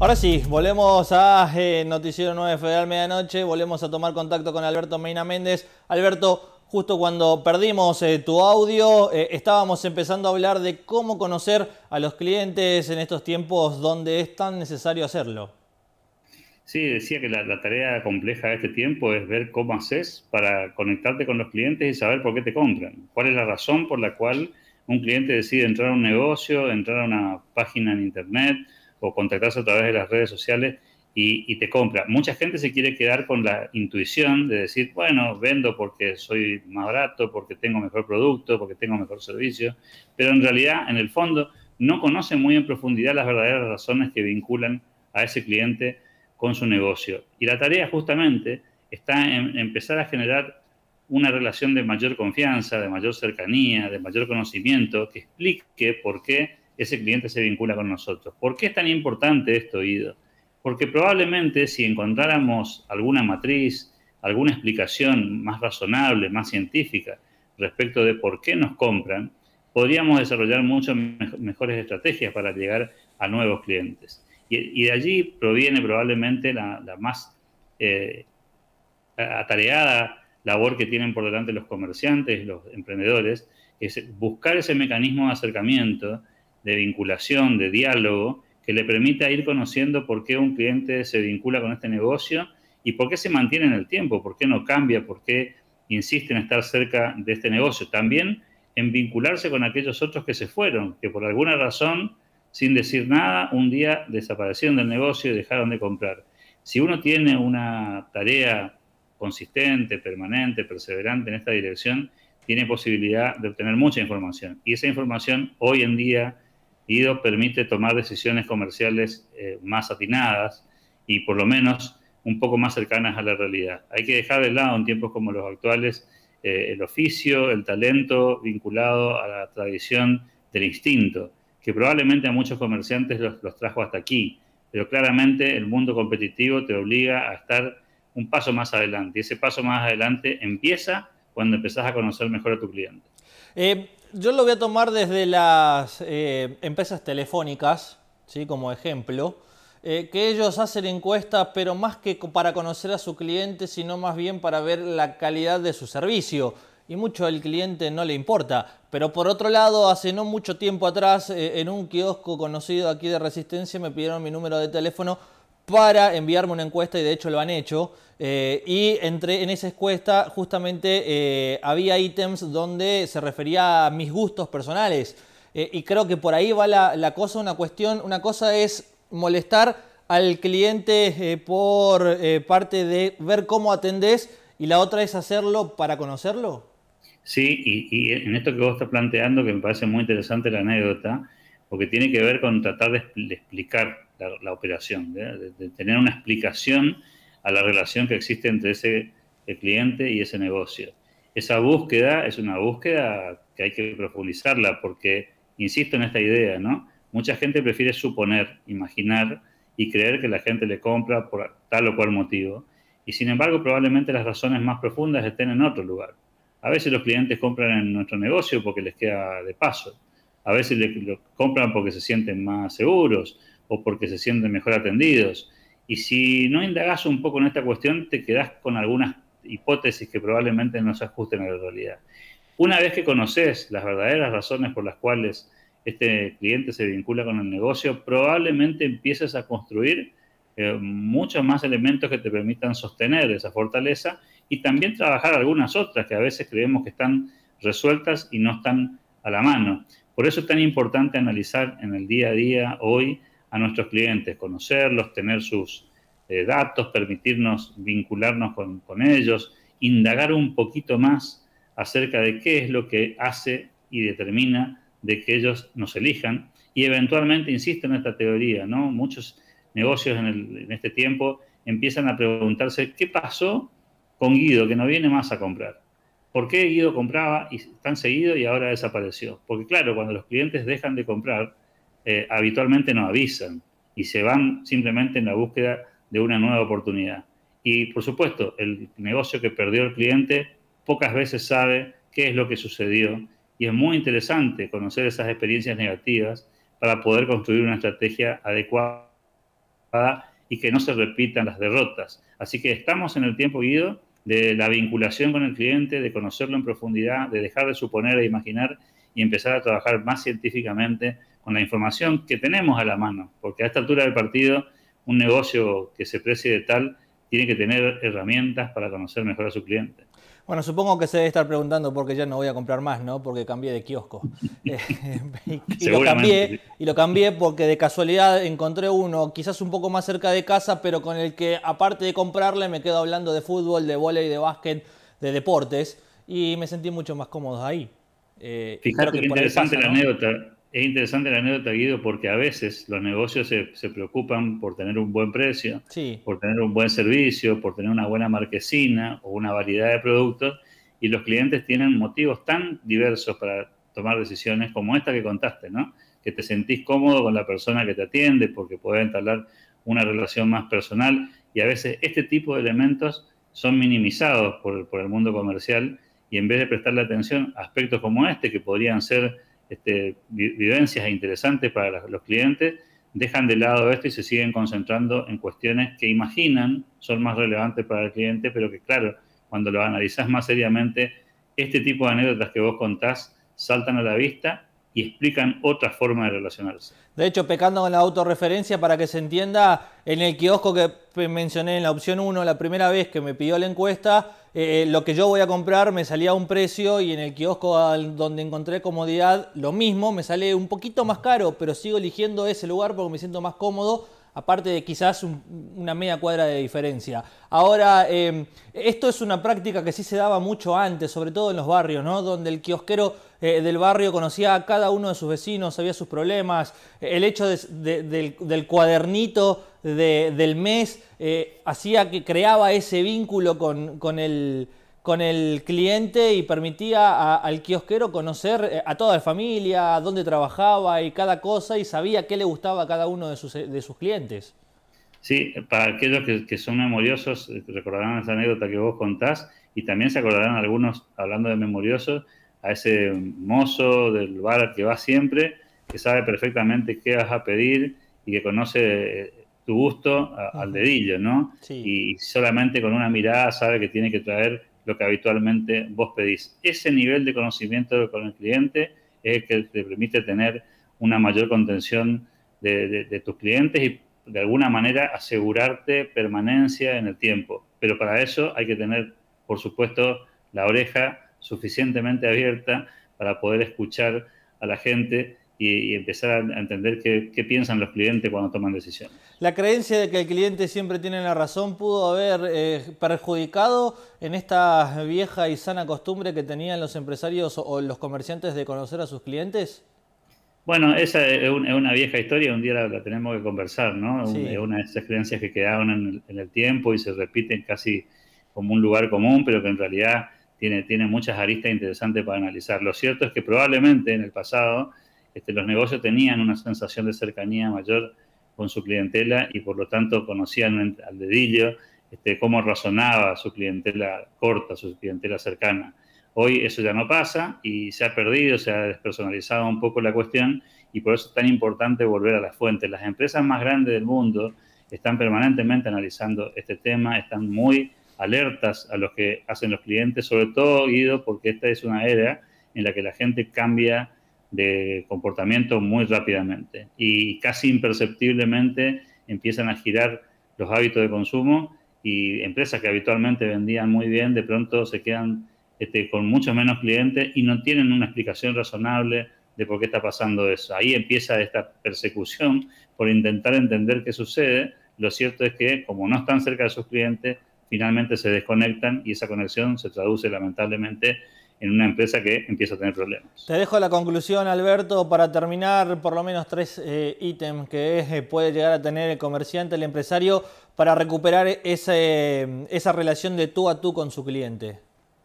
Ahora sí, volvemos a eh, Noticiero 9 Federal Medianoche, volvemos a tomar contacto con Alberto Meina Méndez. Alberto, justo cuando perdimos eh, tu audio, eh, estábamos empezando a hablar de cómo conocer a los clientes en estos tiempos donde es tan necesario hacerlo. Sí, decía que la, la, tarea compleja de este tiempo es ver cómo haces para conectarte con los clientes y saber por qué te compran. ¿Cuál es la razón por la cual un cliente decide entrar a un negocio, entrar a una página en internet? O contactarse a través de las redes sociales y, te compra. Mucha gente se quiere quedar con la intuición de decir, bueno, vendo porque soy más barato, porque tengo mejor producto, porque tengo mejor servicio, pero en realidad, en el fondo, no conoce muy en profundidad las verdaderas razones que vinculan a ese cliente con su negocio. Y la tarea justamente está en empezar a generar una relación de mayor confianza, de mayor cercanía, de mayor conocimiento, que explique por qué ese cliente se vincula con nosotros. ¿Por qué es tan importante esto, Ido? Porque probablemente si encontráramos alguna matriz, alguna explicación más razonable, más científica respecto de por qué nos compran, podríamos desarrollar muchas mejores estrategias para llegar a nuevos clientes. Y, de allí proviene probablemente la, más eh, atareada labor que tienen por delante los comerciantes, los emprendedores, es buscar ese mecanismo de acercamiento de vinculación, de diálogo, que le permita ir conociendo por qué un cliente se vincula con este negocio y por qué se mantiene en el tiempo, por qué no cambia, por qué insiste en estar cerca de este negocio. También en vincularse con aquellos otros que se fueron, que por alguna razón, sin decir nada, un día desaparecieron del negocio y dejaron de comprar. Si uno tiene una tarea consistente, permanente, perseverante en esta dirección, tiene posibilidad de obtener mucha información. Y esa información hoy en día IDO permite tomar decisiones comerciales eh, más atinadas y por lo menos un poco más cercanas a la realidad. Hay que dejar de lado en tiempos como los actuales eh, el oficio, el talento vinculado a la tradición del instinto, que probablemente a muchos comerciantes los, los trajo hasta aquí, pero claramente el mundo competitivo te obliga a estar un paso más adelante y ese paso más adelante empieza cuando empezás a conocer mejor a tu cliente. Eh, yo lo voy a tomar desde las eh, empresas telefónicas, ¿sí? como ejemplo, eh, que ellos hacen encuestas, pero más que para conocer a su cliente, sino más bien para ver la calidad de su servicio. Y mucho al cliente no le importa. Pero por otro lado, hace no mucho tiempo atrás, eh, en un kiosco conocido aquí de Resistencia, me pidieron mi número de teléfono para enviarme una encuesta y de hecho lo han hecho. Eh, y entre, en esa encuesta justamente eh, había ítems donde se refería a mis gustos personales. Eh, y creo que por ahí va la, cosa, una cuestión, una cosa es molestar al cliente por parte de ver cómo atendés y la otra es hacerlo para conocerlo. Sí, y, en esto que vos estás planteando, que me parece muy interesante la anécdota, porque tiene que ver con tratar de, explicar la, operación, de, tener una explicación a la relación que existe entre ese cliente y ese negocio. Esa búsqueda es una búsqueda que hay que profundizarla porque, insisto en esta idea, ¿no? Mucha gente prefiere suponer, imaginar y creer que la gente le compra por tal o cual motivo. Y sin embargo, probablemente las razones más profundas estén en otro lugar. A veces los clientes compran en nuestro negocio porque les queda de paso. A veces lo compran porque se sienten más seguros o porque se sienten mejor atendidos. Y si no indagas un poco en esta cuestión, te quedas con algunas hipótesis que probablemente no se ajusten a la realidad. Una vez que conoces las verdaderas razones por las cuales este cliente se vincula con el negocio, probablemente empieces a construir eh, muchos más elementos que te permitan sostener esa fortaleza y también trabajar algunas otras que a veces creemos que están resueltas y no están a la mano. Por eso es tan importante analizar en el día a día hoy a nuestros clientes, conocerlos, tener sus eh, datos, permitirnos vincularnos con, con ellos, indagar un poquito más acerca de qué es lo que hace y determina de que ellos nos elijan y eventualmente, insisto en esta teoría, ¿no? Muchos negocios en, en, este tiempo empiezan a preguntarse qué pasó con Guido, que no viene más a comprar. ¿Por qué Guido compraba y tan seguido y ahora desapareció? Porque claro, cuando los clientes dejan de comprar, eh, habitualmente no avisan y se van simplemente en la búsqueda de una nueva oportunidad. Y por supuesto, el negocio que perdió el cliente pocas veces sabe qué es lo que sucedió y es muy interesante conocer esas experiencias negativas para poder construir una estrategia adecuada y que no se repitan las derrotas. Así que estamos en el tiempo, Guido, de la vinculación con el cliente, de conocerlo en profundidad, de dejar de suponer e imaginar y empezar a trabajar más científicamente con la información que tenemos a la mano, porque a esta altura del partido un negocio que se precie de tal tiene que tener herramientas para conocer mejor a su cliente. Bueno, supongo que se debe estar preguntando por qué ya no voy a comprar más, ¿no? Porque cambié de kiosco. Eh, y, lo cambié, y lo cambié porque de casualidad encontré uno quizás un poco más cerca de casa, pero con el que aparte de comprarle me quedo hablando de fútbol, de vóley, de básquet, de deportes y me sentí mucho más cómodo ahí. Eh, Fíjate que interesante la anécdota es interesante la anécdota, Guido, porque a veces los negocios se, preocupan por tener un buen precio, por tener un buen servicio, por tener una buena marquesina o una variedad de productos, y los clientes tienen motivos tan diversos para tomar decisiones como esta que contaste, ¿no? Que te sentís cómodo con la persona que te atiende porque puede entablar una relación más personal y a veces este tipo de elementos son minimizados por, por el mundo comercial y en vez de prestarle atención a aspectos como este que podrían ser este, vivencias interesantes para los clientes, dejan de lado esto y se siguen concentrando en cuestiones que imaginan son más relevantes para el cliente, pero que claro, cuando lo analizás más seriamente, este tipo de anécdotas que vos contás saltan a la vista y explican otra forma de relacionarse. De hecho, pecando con la autorreferencia, para que se entienda, en el kiosco que mencioné en la opción 1, la primera vez que me pidió la encuesta, eh, lo que yo voy a comprar me salía a un precio y en el kiosco donde encontré comodidad, lo mismo, me sale un poquito más caro, pero sigo eligiendo ese lugar porque me siento más cómodo aparte de quizás una media cuadra de diferencia. Ahora, em, esto es una práctica que sí se daba mucho antes, sobre todo en los barrios, ¿no? Donde el kiosquero eh, del barrio conocía a cada uno de sus vecinos, sabía sus problemas. El hecho del, cuadernito del mes eh, hacía que creaba ese vínculo con el con el cliente y permitía al kiosquero conocer eh, a toda la familia, dónde trabajaba y cada cosa y sabía qué le gustaba a cada uno de sus, clientes. Sí, para aquellos que, son memoriosos, eh, recordarán esa anécdota que vos contás y también se acordarán algunos, hablando de memoriosos, a ese mozo del bar que va siempre, que sabe perfectamente qué vas a pedir y que conoce eh, tu gusto al dedillo, ¿no? Y solamente con una mirada sabe que tiene que traer lo que habitualmente vos pedís. Ese nivel de conocimiento con el cliente es el que te permite tener una mayor contención de, tus clientes y de alguna manera asegurarte permanencia en el tiempo. Pero para eso hay que tener, por supuesto, la oreja suficientemente abierta para poder escuchar a la gente y, empezar a entender qué, piensan los clientes cuando toman decisiones. La creencia de que el cliente siempre tiene la razón pudo haber eh, perjudicado en esta vieja y sana costumbre que tenían los empresarios o los comerciantes de conocer a sus clientes. Bueno, esa es una vieja historia, un día la, tenemos que conversar, ¿no? Es una de esas creencias que quedaron en el, en el, tiempo y se repiten casi como un lugar común, pero que en realidad tiene, muchas aristas interesantes para analizar. Lo cierto es que probablemente en el pasado este, los negocios tenían una sensación de cercanía mayor con su clientela y por lo tanto conocían al dedillo este, cómo razonaba su clientela corta, su clientela cercana. Hoy eso ya no pasa y se ha perdido, se ha despersonalizado un poco la cuestión y por eso es tan importante volver a las fuentes. Las empresas más grandes del mundo están permanentemente analizando este tema, están muy alertas a lo que hacen los clientes, sobre todo, Guido, porque esta es una era en la que la gente cambia de comportamiento muy rápidamente y casi imperceptiblemente empiezan a girar los hábitos de consumo y empresas que habitualmente vendían muy bien de pronto se quedan este, con muchos menos clientes y no tienen una explicación razonable de por qué está pasando eso. Ahí empieza esta persecución por intentar entender qué sucede. Lo cierto es que como no están cerca de sus clientes, finalmente se desconectan y esa conexión se traduce lamentablemente en una empresa que empieza a tener problemas. Te dejo la conclusión, Alberto, para terminar por lo menos tres eh, ítems que eh, puede llegar a tener el comerciante, el empresario, para recuperar ese, esa relación de tú a tú con su cliente.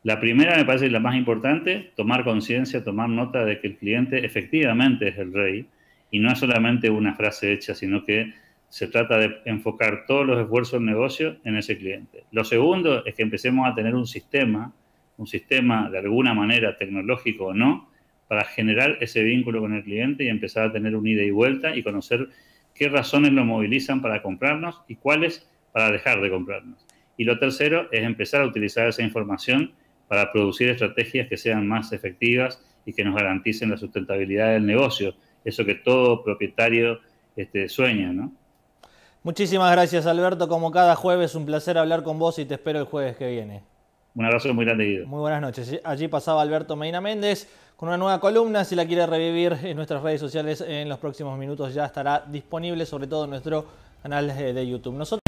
La primera me parece la más importante, tomar conciencia, tomar nota de que el cliente efectivamente es el rey y no es solamente una frase hecha, sino que se trata de enfocar todos los esfuerzos del negocio en ese cliente. Lo segundo es que empecemos a tener un sistema un sistema de alguna manera tecnológico o no, para generar ese vínculo con el cliente y empezar a tener un ida y vuelta y conocer qué razones lo movilizan para comprarnos y cuáles para dejar de comprarnos. Y lo tercero es empezar a utilizar esa información para producir estrategias que sean más efectivas y que nos garanticen la sustentabilidad del negocio, eso que todo propietario este, sueña, ¿no? Muchísimas gracias Alberto, como cada jueves un placer hablar con vos y te espero el jueves que viene. Un abrazo muy grande, Guido. Muy buenas noches. Allí pasaba Alberto Medina Méndez con una nueva columna. Si la quiere revivir en nuestras redes sociales en los próximos minutos ya estará disponible, sobre todo en nuestro canal de YouTube. Nosotros